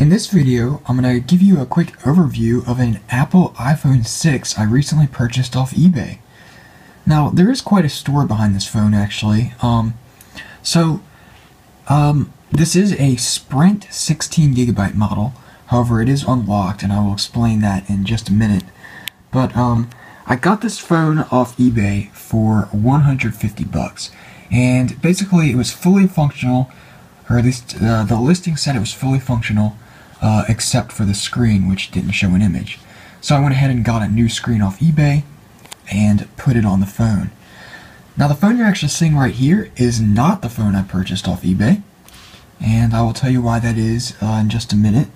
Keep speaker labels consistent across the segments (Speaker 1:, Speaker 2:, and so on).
Speaker 1: In this video, I'm going to give you a quick overview of an Apple iPhone 6 I recently purchased off eBay. Now, there is quite a story behind this phone actually. Um, so, um, this is a Sprint 16 gigabyte model. However, it is unlocked, and I will explain that in just a minute. But um, I got this phone off eBay for 150 bucks, and basically it was fully functional, or at least uh, the listing said it was fully functional, uh, except for the screen, which didn't show an image. So I went ahead and got a new screen off eBay and put it on the phone. Now the phone you're actually seeing right here is not the phone I purchased off eBay, and I will tell you why that is uh, in just a minute.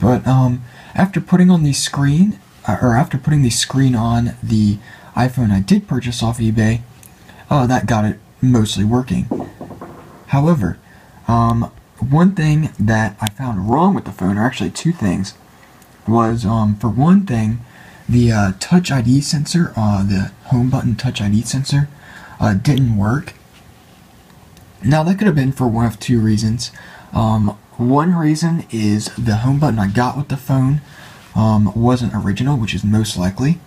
Speaker 1: But um, after putting on the screen, uh, or after putting the screen on the iPhone I did purchase off eBay, uh, that got it mostly working. However, um, one thing that I found wrong with the phone, or actually two things, was um, for one thing, the uh, Touch ID sensor, uh, the home button Touch ID sensor, uh, didn't work. Now that could have been for one of two reasons. Um, one reason is the home button I got with the phone um, wasn't original, which is most likely.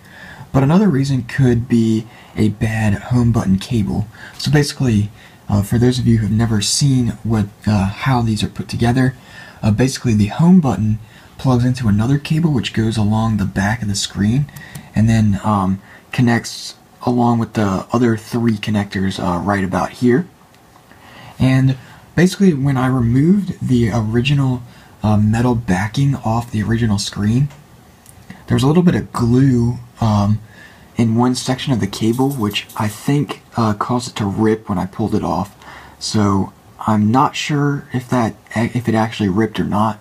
Speaker 1: But another reason could be a bad home button cable. So basically, uh, for those of you who have never seen what uh, how these are put together, uh, basically the home button plugs into another cable which goes along the back of the screen and then um, connects along with the other three connectors uh, right about here. And basically when I removed the original uh, metal backing off the original screen, there was a little bit of glue um, in one section of the cable, which I think uh, caused it to rip when I pulled it off. So I'm not sure if that if it actually ripped or not,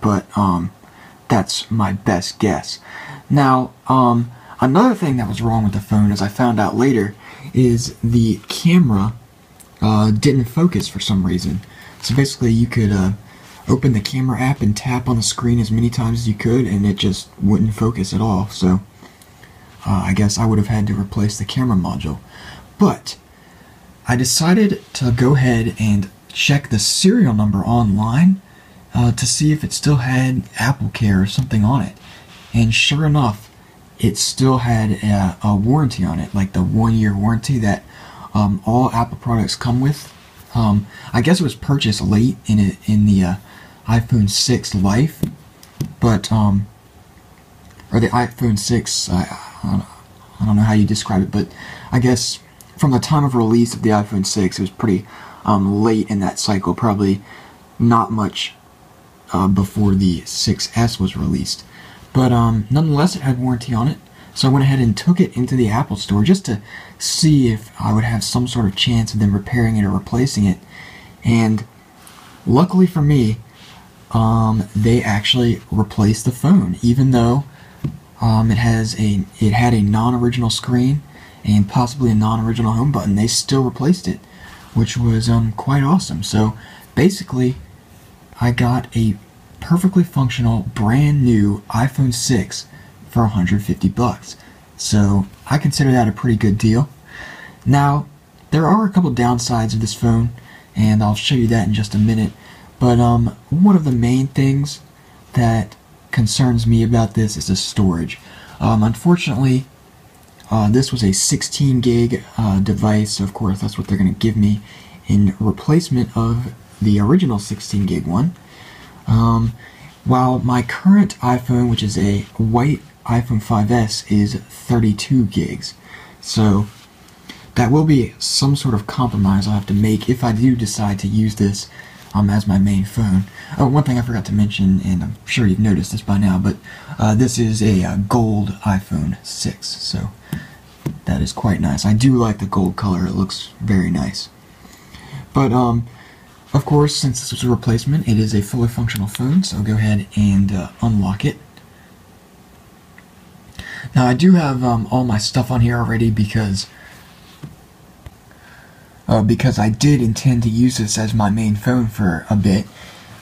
Speaker 1: but um, that's my best guess. Now, um, another thing that was wrong with the phone, as I found out later, is the camera uh, didn't focus for some reason. So basically you could uh, open the camera app and tap on the screen as many times as you could and it just wouldn't focus at all. So uh, I guess I would have had to replace the camera module. But I decided to go ahead and check the serial number online uh, to see if it still had Apple Care or something on it. And sure enough, it still had a, a warranty on it, like the one year warranty that um, all Apple products come with. Um, I guess it was purchased late in it in the uh, iPhone 6 life, but um, or the iPhone 6. I, I don't know how you describe it, but I guess from the time of release of the iPhone 6, it was pretty um, late in that cycle. Probably not much uh, before the 6S was released, but um, nonetheless, it had warranty on it. So I went ahead and took it into the Apple Store just to see if I would have some sort of chance of them repairing it or replacing it. And luckily for me, um, they actually replaced the phone, even though um, it has a it had a non-original screen and possibly a non-original home button. They still replaced it, which was um, quite awesome. So basically, I got a perfectly functional, brand new iPhone 6 for 150 bucks. So I consider that a pretty good deal. Now, there are a couple downsides of this phone, and I'll show you that in just a minute. But um, one of the main things that concerns me about this is the storage. Um, unfortunately, uh, this was a 16 gig uh, device. So of course, that's what they're going to give me in replacement of the original 16 gig one. Um, while my current iPhone, which is a white iPhone 5S is 32 gigs. So that will be some sort of compromise I'll have to make if I do decide to use this um, as my main phone. Oh, one thing I forgot to mention, and I'm sure you've noticed this by now, but uh, this is a uh, gold iPhone 6, so that is quite nice. I do like the gold color, it looks very nice. But, um, of course, since this was a replacement, it is a fully functional phone, so I'll go ahead and uh, unlock it. Now I do have um, all my stuff on here already because uh, because I did intend to use this as my main phone for a bit,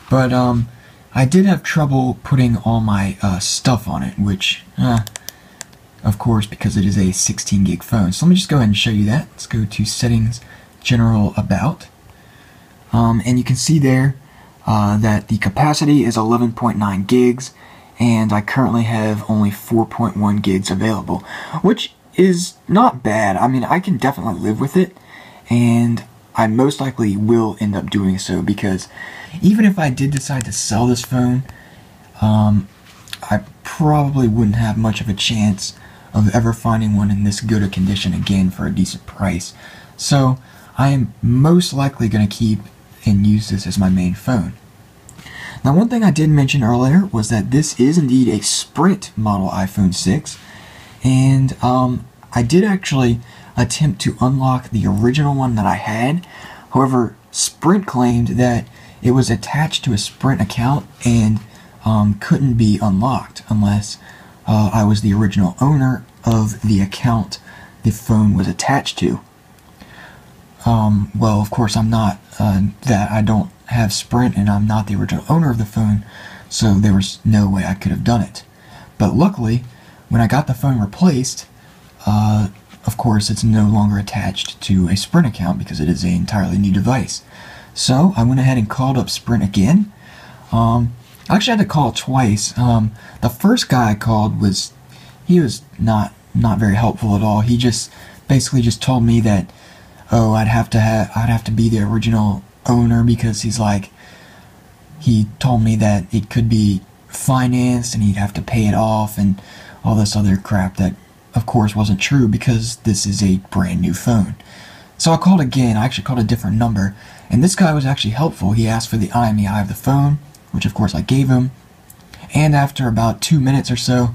Speaker 1: but um, I did have trouble putting all my uh, stuff on it, which, uh, of course, because it is a 16 gig phone. So let me just go ahead and show you that. Let's go to Settings, General, About, um, and you can see there uh, that the capacity is 11.9 gigs, and I currently have only 4.1 gigs available, which is not bad. I mean, I can definitely live with it, and I most likely will end up doing so because even if I did decide to sell this phone, um, I probably wouldn't have much of a chance of ever finding one in this good a condition again for a decent price. So I am most likely going to keep and use this as my main phone. Now one thing I did mention earlier was that this is indeed a Sprint model iPhone 6 and um, I did actually attempt to unlock the original one that I had. However, Sprint claimed that it was attached to a Sprint account and um, couldn't be unlocked unless uh, I was the original owner of the account the phone was attached to. Um, well, of course, I'm not uh, that. I don't have Sprint and I'm not the original owner of the phone, so there was no way I could have done it. But luckily, when I got the phone replaced, uh, of course, it's no longer attached to a Sprint account because it is an entirely new device. So I went ahead and called up Sprint again. Um, I actually had to call twice. Um, the first guy I called was he was not not very helpful at all. He just basically just told me that oh I'd have to have I'd have to be the original owner because he's like he told me that it could be financed and he'd have to pay it off and all this other crap that of course wasn't true because this is a brand new phone. So I called again, I actually called a different number, and this guy was actually helpful. He asked for the IMEI of the phone, which of course I gave him, and after about two minutes or so,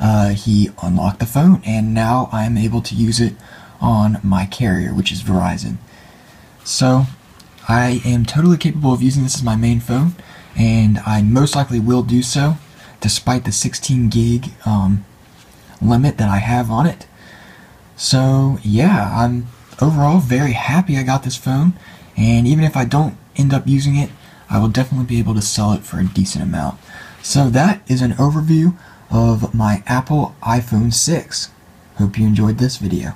Speaker 1: uh, he unlocked the phone, and now I am able to use it on my carrier, which is Verizon. So I am totally capable of using this as my main phone, and I most likely will do so, despite the 16 gig um, limit that I have on it. So yeah, I'm overall very happy I got this phone, and even if I don't end up using it, I will definitely be able to sell it for a decent amount. So that is an overview of my Apple iPhone 6. Hope you enjoyed this video.